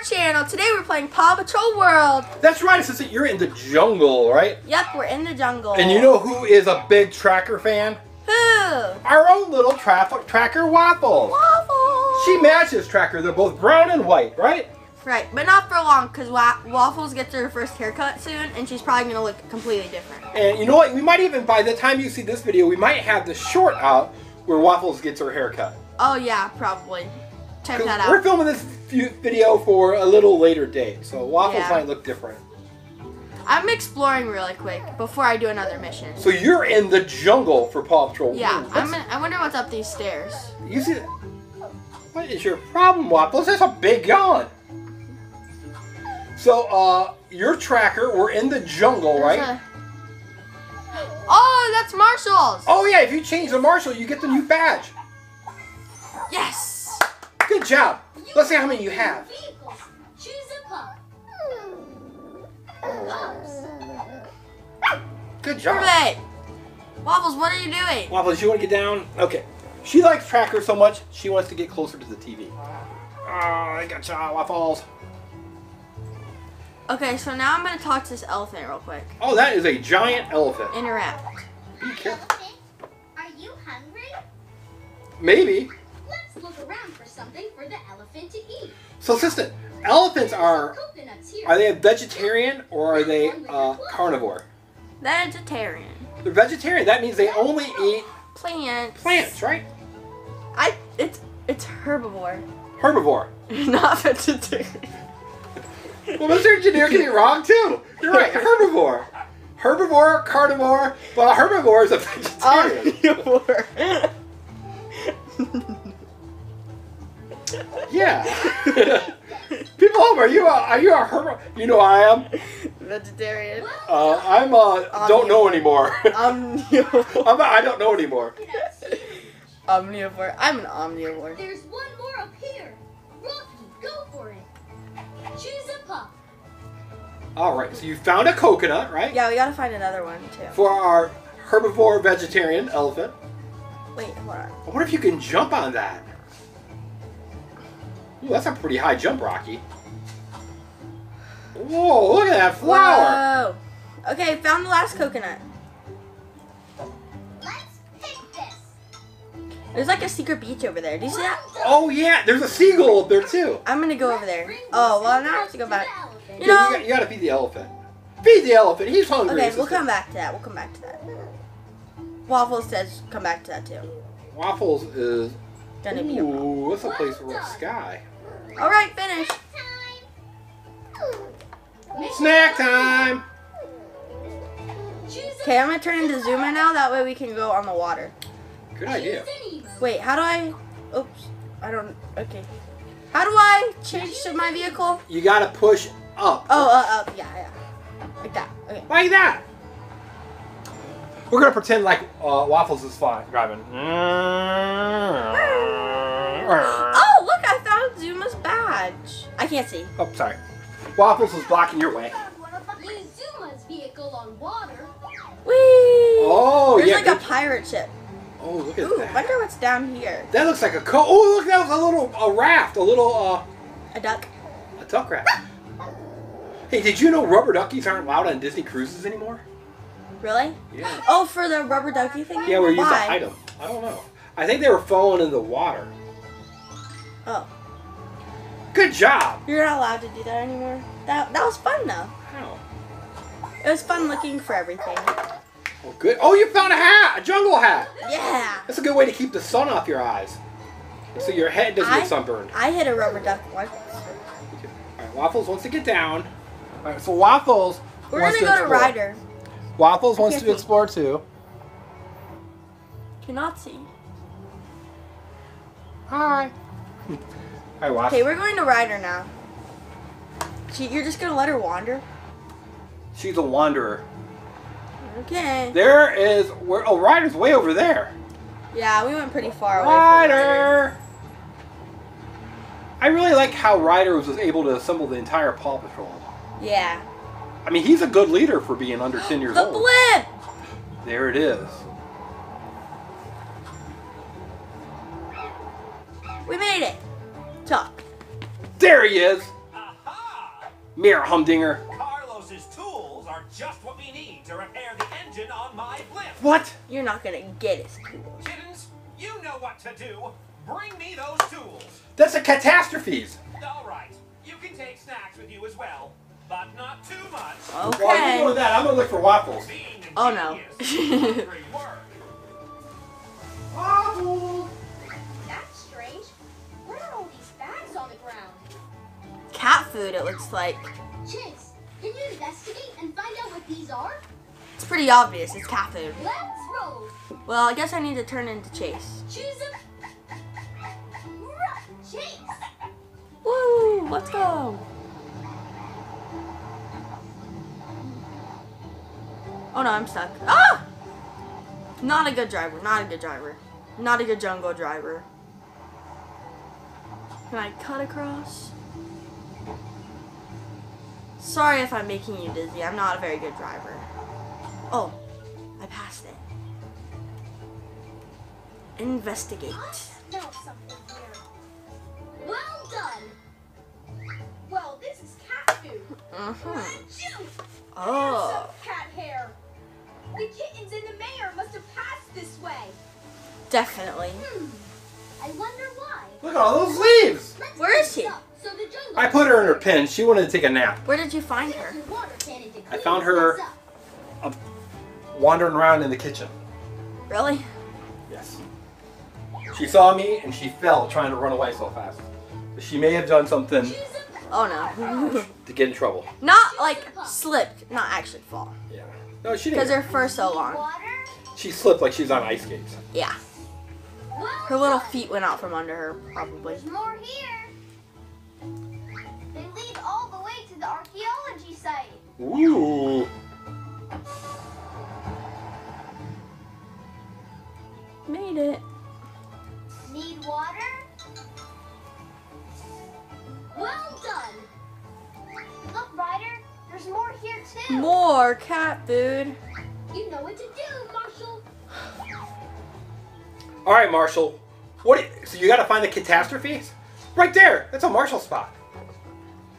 our channel. Today we're playing Paw Patrol World. That's right, Assistant. You're in the jungle, right? Yep, we're in the jungle. And you know who is a big tracker fan? who? Our own little traffic tracker Waffles. Waffles. She matches Tracker. They're both brown and white, right? Right, but not for long because Wa- Waffles gets her first haircut soon, and she's probably gonna look completely different. And you know what? We might even, by the time you see this video, we might have the short out where Waffles gets her haircut. Oh yeah, probably. Check that We're filming this video for a little later date, so Waffles Yeah. might look different. I'm exploring really quick before I do another mission. So you're in the jungle for Paw Patrol. Yeah, Ooh, I'm. In, I wonder what's up these stairs. You see, what is your problem, Waffles? That's a big yawn. So, uh, your tracker, we're in the jungle, There's right? a- Oh, that's Marshall's. Oh yeah, if you change the Marshall, you get the new badge. Yes. Good job. Let's see how many you have. Vehicles. Choose a pup. Hmm. Good job. Perfect. Waffles, what are you doing? Waffles, you want to get down? Okay. She likes Tracker so much, she wants to get closer to the TV. Oh, ah, I got you, Waffles. Okay, so now I'm gonna talk to this elephant real quick. Oh, that is a giant elephant. Interact. Be careful. Elephant, are you hungry? Maybe. Let's look around for something for the elephant to eat. So, assistant, elephants are are they a vegetarian or are they uh, carnivore? Vegetarian. They're vegetarian. That means they only eat Plants. plants, right? I. It's it's herbivore, Herbivore. not vegetarian. Well, Mr. Engineer can be wrong too. You're right. Herbivore. Herbivore, carnivore. Well, a herbivore is a vegetarian. Omnivore. Yeah. People home, are you a, are you a herbivore? You know I am. Vegetarian. Uh, I'm uh don't know anymore. Omnivore. I'm a, I don't know anymore. Coconuts here. Omnivore. I'm an omnivore. There's one more up here. Rocky, go for it. Choose a pup. All right. So you found a coconut, right? Yeah, we gotta find another one too. For our herbivore vegetarian elephant. Wait, hold on. I wonder if you can jump on that. Ooh, that's a pretty high jump, Rocky. Whoa, look at that flower. Whoa. Okay, found the last coconut. Let's pick this. There's like a secret beach over there. Do you see that? Oh yeah, there's a seagull up there too. I'm gonna go over there. Oh, well, now I have to go back. You Yeah, know- you, got, you gotta feed the elephant. Feed the elephant. He's hungry. Okay, we'll come back to that. We'll come back to that. Waffles says come back to that too. Waffles is. Gonna be a Ooh, what's a place for a sky? All right, finish. Snack time. Okay, I'm gonna turn into Zuma now. That way we can go on the water. Good idea. Choose an emote. Wait, how do I? Oops, I don't. Okay. How do I change to my vehicle? You gotta push up. Oh, uh, uh, yeah, yeah, like that. Okay. Like that. We're gonna pretend like uh, Waffles is flying, driving. Badge. I can't see. Oh, sorry. Waffles is blocking your way. Use Zuma's vehicle on water. Whee! Oh, There's yeah. like a pirate ship. Oh, look at Ooh, that. wonder what's down here. That looks like a co. Oh, look, that was a little a raft, a little uh, A duck. a duck raft. hey, did you know rubber duckies aren't allowed on Disney cruises anymore? Really? Yeah. Oh, for the rubber ducky thing? Yeah, we're used to hide them. I don't know. I think they were falling in the water. Oh, Good job. you're not allowed to do that anymore. That that was fun though. Wow. It was fun looking for everything. Oh, good. Oh, you found a hat, a jungle hat. Yeah. That's a good way to keep the sun off your eyes, so your head doesn't I- get sunburned. I hit a rubber duck once. All right, Waffles wants to get down. All right, so Waffles We're wants gonna go to explore. Ryder. Waffles wants Can't to see. explore too. Cannot see. Hi. Hi, Waffles. Okay, we're going to Ryder now. She, you're just gonna let her wander? She's a wanderer. Okay. There is where oh Ryder's way over there. Yeah, we went pretty far away. Ryder. Ryder. I really like how Ryder was able to assemble the entire Paw Patrol. Yeah. I mean, he's a good leader for being under 10 years old. The old. blimp. There it is. We made it. Talk. There he is. Mayor Humdinger. Carlos's tools are just what we need to repair the engine on my blimp. What? You're not gonna get his tools. Kittens, you know what to do. Bring me those tools. That's a catastrophes. All right, you can take snacks with you as well, but not too much. While you're Okay. doing that, I'm gonna look for waffles. Oh, no. genius, laundry work. Waffles. Cat food, it looks like. Chase, can you investigate and find out what these are? It's pretty obvious. It's cat food. Let's roll. Well, I guess I need to turn into Chase. Choose them. Chase. Woo! Let's go. Oh no, I'm stuck. Ah! Not a good driver. Not a good driver. Not a good jungle driver. Can I cut across? Sorry if I'm making you dizzy. I'm not a very good driver. Oh, I passed it. Investigate. I smell something here. Well done. Well, this is cat food. Mm-hmm. Achoo! Oh. Some cat hair. The kittens and the mayor must have passed this way. Definitely. Hmm. I wonder why. Look at all those leaves. Let's Where is clean she? up So the jungle I put her in her pen. She wanted to take a nap. Where did you find her? Here's your water cannon to I found her- mess up. Wandering around in the kitchen. Really? Yes. She saw me and she fell trying to run away so fast. She may have done something Oh no. to get in trouble. not like slipped, not actually fall. Yeah. No, she Because didn't. Because her fur's so long. She slipped like she was on ice skates. Yeah. Her little feet went out from under her, probably. There's more here. The way to the archaeology site. Ooh. Made it. Need water? Well done. Look, Ryder, there's more here too. More cat food. You know what to do, Marshall. All right, Marshall. What? So you got to find the catastrophes? Right there. That's a Marshall spot.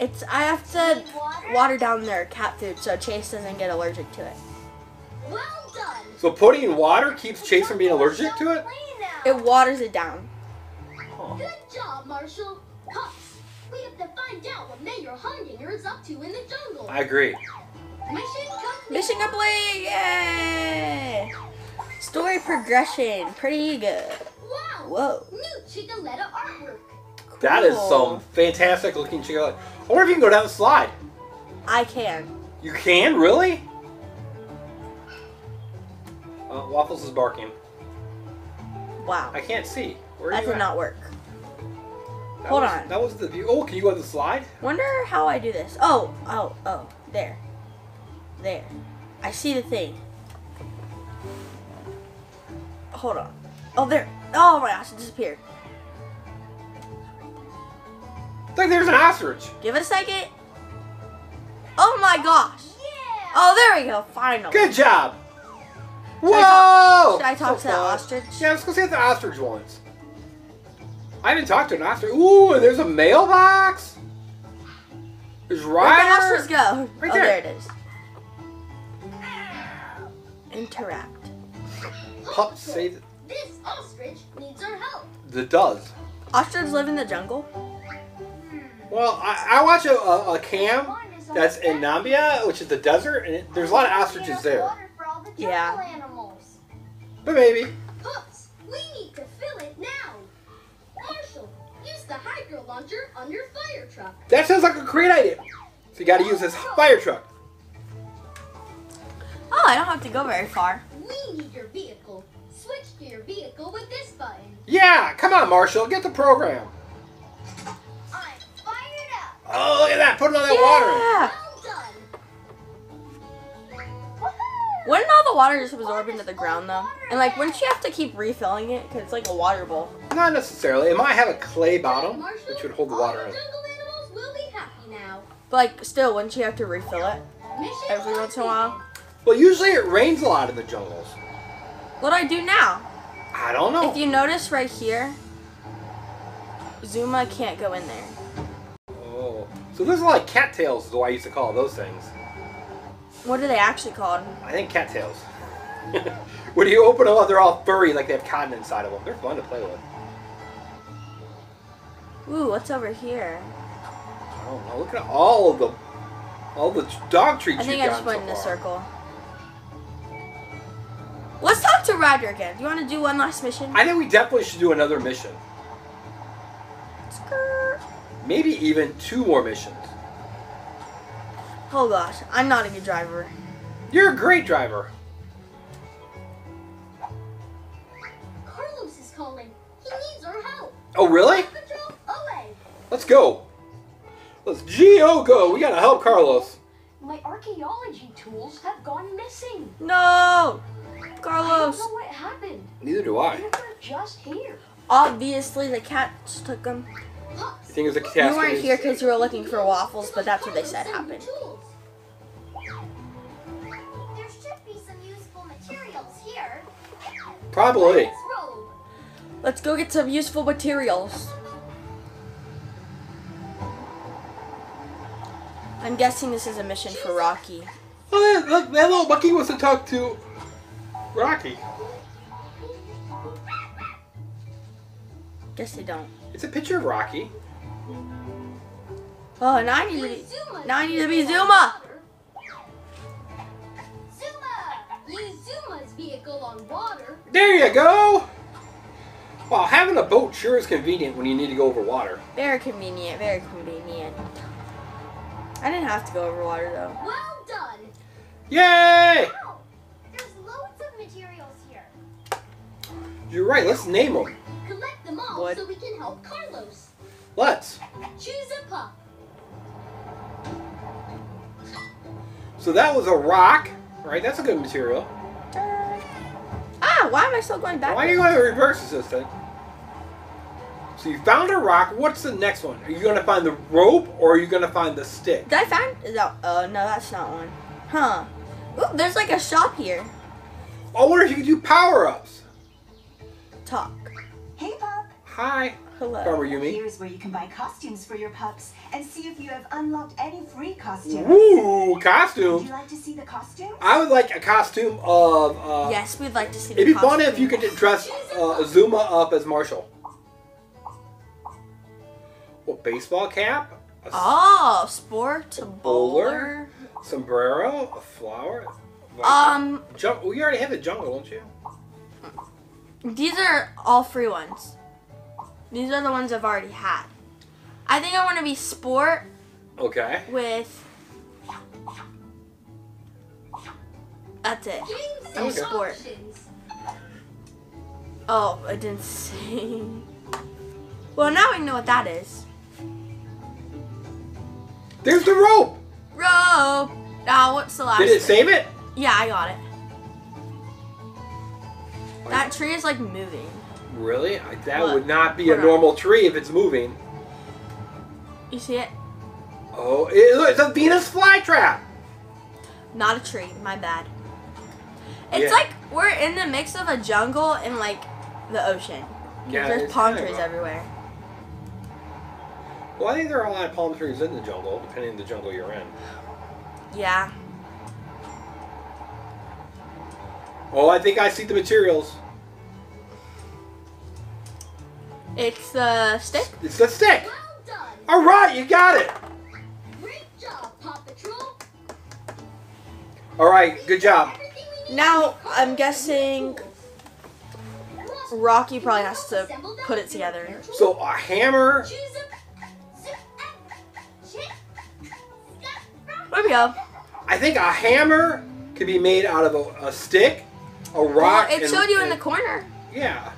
It's I have to water? water down their cat food so Chase doesn't get allergic to it. Well done. So putting in water keeps Chase from being allergic to it? It waters it down. Good job, Marshall. Cops, we have to find out what Mayor Humdinger is up to in the jungle. I agree. Mission complete. Mission complete! Yay! Story progression, pretty good. Wow. Whoa. New Chickaletta artwork. That is some fantastic looking chicken. I wonder if you can go down the slide. I can. You can? Really? Uh, Waffles is barking. Wow. I can't see. Where That did at? not work. That hold was- on. That was the view. Oh, can you go on the slide? Wonder how I do this. Oh, oh, oh, there. There. I see the thing. Hold on. Oh, there. Oh my gosh, it disappeared. Look, there's an ostrich. Give it a second. Oh my gosh. Yeah. Oh, there we go. Finally. Good job. Should I Whoa! talk- should I talk So to the fun. ostrich? Yeah, let's go see what the ostrich wants. I haven't talked to an ostrich. Ooh, and there's a mailbox. There's Where'd the ostrich go? Right oh, there. there it is. Interact. Pup save it. This ostrich needs our help. the does. Ostriches live in the jungle. Well, I, I watch a, a, a cam One is on that's in ground. Nambia, which is the desert, and it, there's a lot of ostriches there. water for all the jungle Yeah. But maybe. Pups, we need to fill it now. Marshall, use the hydro launcher on your fire truck. That sounds like a great idea. So you got to use this fire truck. Oh, I don't have to go very far. We need your vehicle. Switch to your vehicle with this button. Yeah, come on, Marshall, get the program. I'm fired up. Oh, look at that, putting all that water in. Yeah. Woohoo! Wouldn't all the water just absorb into the ground though? And like, wouldn't you have to keep refilling it? Cause it's like a water bowl. Not necessarily. It might have a clay bottom, which would hold the water in. jungle animals will be happy now. But like, still, wouldn't you have to refill it every once in a while? Well, usually it rains a lot in the jungles. What do I do now? I don't know. If you notice right here, Zuma can't go in there. So those are like cattails, is what I used to call those things. What are they actually called? I think cattails. when you open them up, they're all furry, like they have cotton inside of them. They're fun to play with. Ooh, what's over here? I don't know. Look at all of the, all the dog treats I think I just went in a circle. Let's talk to Roger again. Do you want to do one last mission? I think we definitely should do another mission. Skirt. Maybe even two more missions. Oh gosh, I'm not a good driver. You're a great driver. Carlos is calling. He needs our help. Oh, really? Patrol away. Let's go. Let's Geo go. We gotta help Carlos. My archaeology tools have gone missing. No, Carlos. I don't Carlos. know what happened. Neither do I. They I. were just here. Obviously, the cats took them. Pups. You think it was a You weren't here because you were looking for waffles, but that's what they said happened. sent you tools. There should be some useful materials here. Probably. Let's go get some useful materials. I'm guessing this is a mission for Rocky. Oh, yeah, look, that little monkey wants to talk to Rocky. Guess they don't. It's a picture of Rocky. Oh, now I need to be. Zuma's Now I need to be Zuma. Zuma! Use Zuma's vehicle on water. There you go. Wow, having a boat sure is convenient when you need to go over water. Very convenient. Very convenient. I didn't have to go over water though. Well done. Yay! Wow, there's loads of materials here. You're right. Let's name them. Collect them all What? so we can help Carlos. Let's. Choose a pup. So that was a rock, right? That's a good material. Ah, why am I still going back? Why are you going to reverse assistant? So you found a rock. What's the next one? Are you going to find the rope or are you going to find the stick? Did I find? No, uh, no, that's not one. Huh? Ooh, there's like a shop here. I wonder if you can do power ups. Talk. Hey, pup. Hi, Hello. Farmer Yumi. Here's where you can buy costumes for your pups and see if you have unlocked any free costumes. Woo, Would you like to see the costumes? I would like a costume of. Uh, Yes, we'd like to see. The It'd be fun if you could dress uh, Azuma up as Marshall. What baseball cap? A s- Oh, sport, a bowler? bowler. sombrero? A flower? Like, Um, jung- well, you already have the jungle, don't you? these are all free ones. These are the ones I've already had. I think I want to be sport Okay. with. That's it. Games I'm and sport. Oh, I didn't see. Well, now we know what that is. There's the rope. Rope. Now, what's the last? Did it thing? save it? Yeah, I got it. Oh, that tree is like moving. Really? I, that What? would not be a on. normal tree if it's moving. You see it? Oh, it, it's a Venus flytrap. Not a tree. My bad. It's Yeah. like we're in the mix of a jungle and like the ocean. Yeah, There's palm trees everywhere. Well, I think there are a lot of palm trees in the jungle, depending on the jungle you're in. Yeah. Oh, I think I see the materials. It's the stick. It's the stick. Well done. All right, you got it. Great job, Paw Patrol. All right, good job. Everything we need Now, to make Carlos I'm guessing Rocky probably has to put it together. So a hammer. Choose a. There we go. I think a hammer can be made out of a, a stick, a rock. Well, rock. it and- showed you in the corner. Yeah.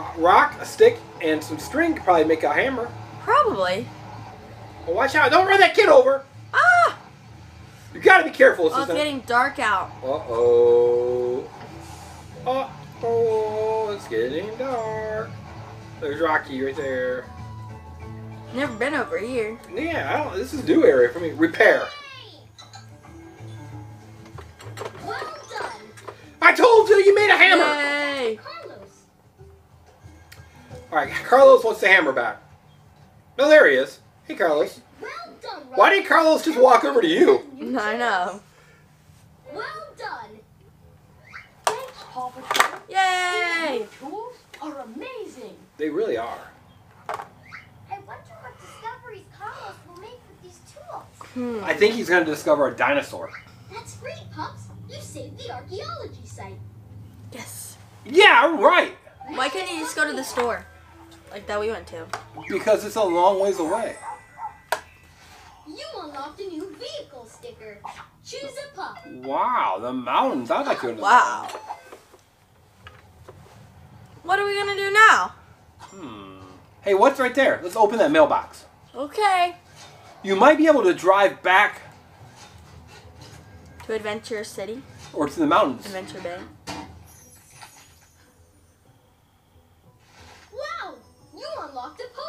A rock, a stick, and some string could probably make a hammer. Probably. Well, watch out! Don't run that kid over. Ah! You gotta be careful, Oh, it's assistant. getting dark out. Uh oh. Uh oh, it's getting dark. There's Rocky right there. Never been over here. Yeah, I don't, this is new area for me. Repair. Well done, I told you you made a hammer. Yay! Carlos. All right, Carlos wants the hammer back. No, there he is. Hey, Carlos. Well done, Rubble. Why did Carlos just walk over to you? I know. Well done. Thanks, Paw Patrol. Yay! These tools are amazing. They really are. I wonder what discoveries Carlos will make with these tools. Hmm. I think he's going to discover a dinosaur. That's great, pups. You saved the archaeology site. Yes. Yeah, right. Why can't you just go to the store? Like that we went to. Because it's a long ways away. You unlocked a new vehicle sticker. Choose a pup. Wow, the mountains. I'd like to go Wow. What are we gonna do now? Hmm. Hey, what's right there? Let's open that mailbox. Okay. You might be able to drive back To Adventure City, or to the mountains. Adventure Bay.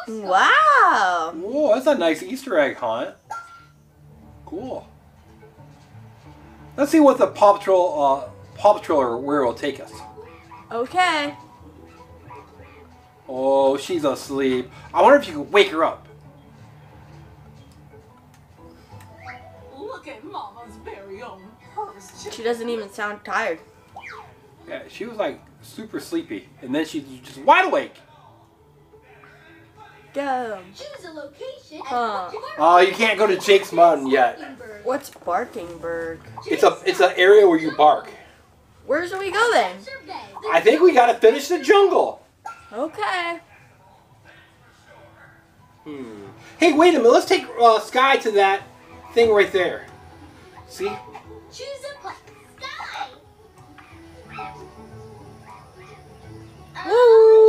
Unlocked. Wow. Whoa, that's a nice Easter egg hunt. Cool. Let's see what the Paw Patrol, uh, Paw Patroller where will take us. Okay. Oh, she's asleep. I wonder if you could wake her up. Look at Mama's very own purse. She doesn't even sound tired. Yeah, she was like super sleepy, and then she's just wide awake. Go. Choose a location Huh. put Oh, you can't go to Jake's Mountain yet. Bird. What's Barkingburg? It's a it's an area where you bark. Where should we go then? I think we gotta finish the jungle. Okay. Hmm. Hey, wait a minute. Let's take uh, Skye to that thing right there. See? Choose a pup. Skye! Woo!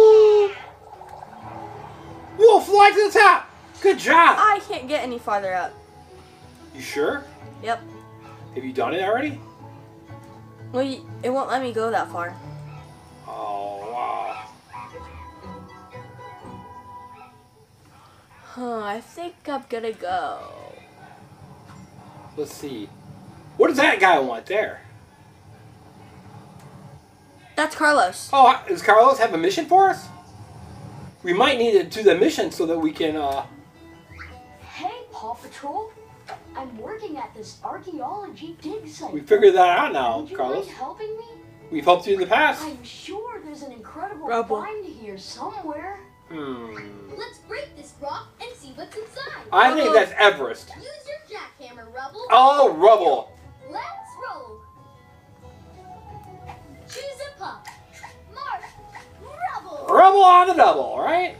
Fly to the top. Good job. I can't get any farther up. You sure? Yep. Have you done it already? Well, it won't let me go that far. Oh wow. Huh, I think I'm gonna go. Let's see. What does that guy want there? That's Carlos. Oh, does Carlos have a mission for us? We might need to do the mission so that we can. uh... Hey, Paw Patrol. I'm working at this archaeology dig site. We figured that out now, Would you Carlos. mind helping me? We've helped you in the past. I'm sure there's an incredible Rubble. find here somewhere. Hmm. Let's break this rock and see what's inside. I think that's Everest. Use your jackhammer, Rubble. Oh, rubble. Rubble! Rubble on the double, all right?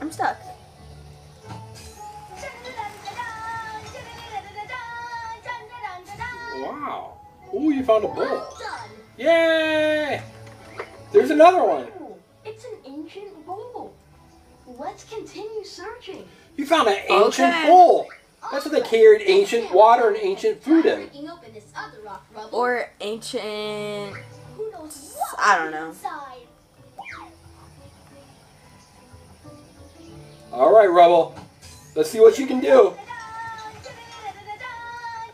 I'm stuck. Wow. Ooh, you found a bull. Well done. Yay! There's another one. It's an ancient bowl. Let's continue searching. You found an ancient Okay. bowl. That's what they carried ancient water and ancient food in. breaking open this other rock, Rubble. Or ancient. Who knows what I don't know. All right, Rubble. Let's see what you can do.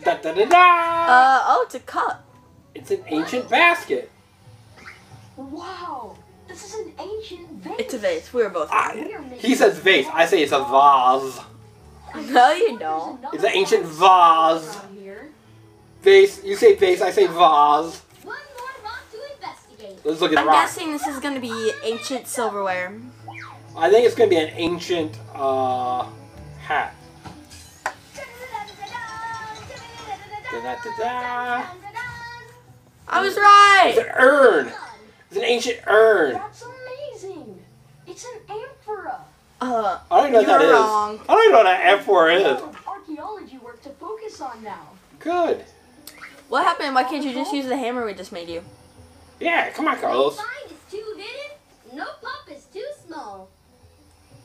Da da da da! Uh oh, it's a cup. It's an ancient basket. Wow, this is an ancient vase. It's a vase. We were both. Ah, We he says vase. I say it's a vase. No, you don't. It's an ancient vase vase. around here. Vase. You say vase. I say vase. One more rock to investigate. Let's look at I'm rock. guessing this is gonna be ancient silverware. I think it's gonna be an ancient uh, hat. Da da da da. I was right! It's an urn. It's an ancient urn. That's amazing. It's an amphora. Uh, I don't even know what that You're is. wrong. I don't even know what an amphora is. archaeology work to focus on now. Good. what happened? Why can't you just use the hammer we just made you? Yeah, come on, Carlos. find is too hidden. No pup is too small.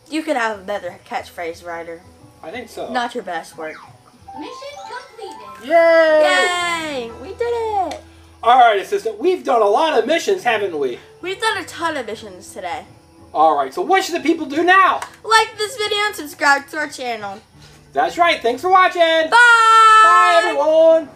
You could have a better catchphrase, Ryder. I think so. Not your best work. Mission completed. Yay! Yay! We did it! All right, assistant. We've done a lot of missions, haven't we? We've done a ton of missions today. All right. So what should the people do now? Like this video and subscribe to our channel. That's right. Thanks for watching. Bye! Bye everyone.